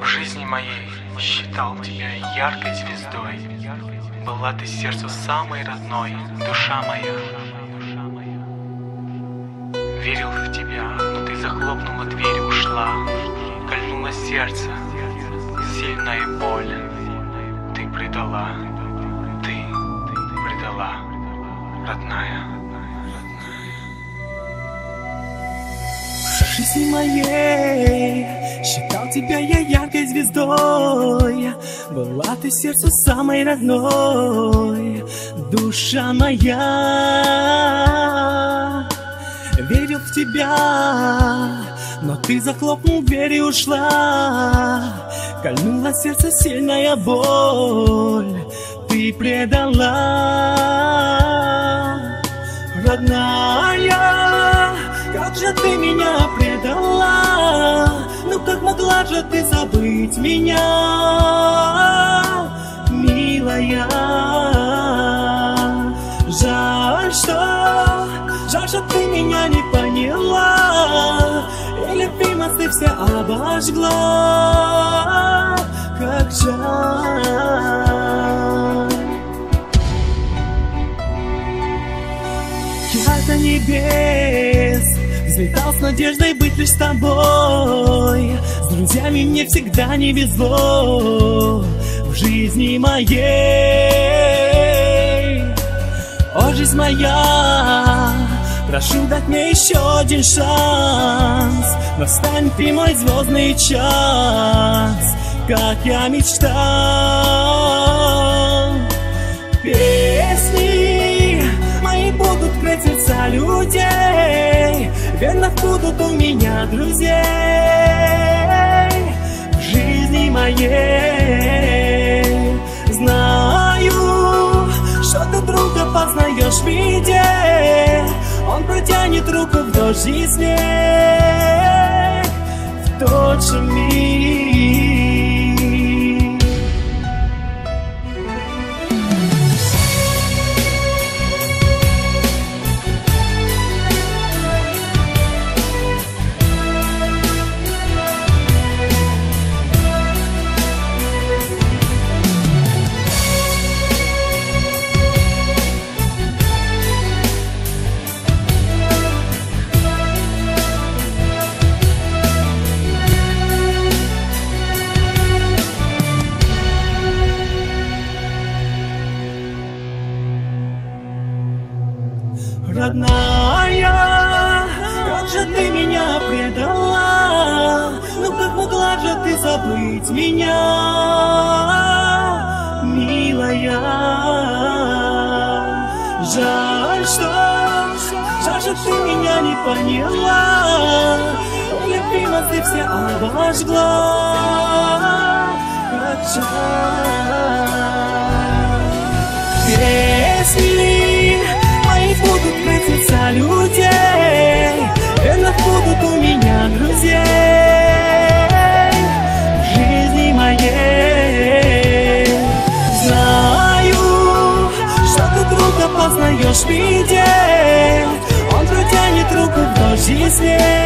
В жизни моей считал тебя яркой звездой. Была ты сердцу самой родной, душа моя. Верил в тебя, но ты захлопнула дверь, ушла. Кольнуло сердце, сильная боль. Ты предала, ты предала, родная. Жизни моей Считал тебя я яркой звездой. Была ты сердцу самой родной Душа моя. Верил в тебя Но ты захлопнул дверь и ушла. Кольнула сердце сильная боль Ты предала. Родная Как же ты меня предала ну как могла же ты забыть меня, милая? Жаль, что, жаль, что ты меня не поняла, И любимость ты вся обожгла, как жаль. Я до небес Взлетал с надеждой быть лишь с тобой. С друзьями мне всегда не везло В жизни моей. О, жизнь моя Прошу дать мне еще один шанс. Настань ты мой звездный час Как я мечтал. Песни мои будут крыть сердца людей будут у меня друзей. В жизни моей Знаю, что ты друга познаешь в виде. Он протянет руку в дождь и снег. В тот же миг Родная, как же ты меня предала? Ну как могла же ты забыть меня, милая Жаль, что, жаль, что ты меня не поняла. Любимость ты вся обожгла, наш день. Он протянет руку в дождь и свет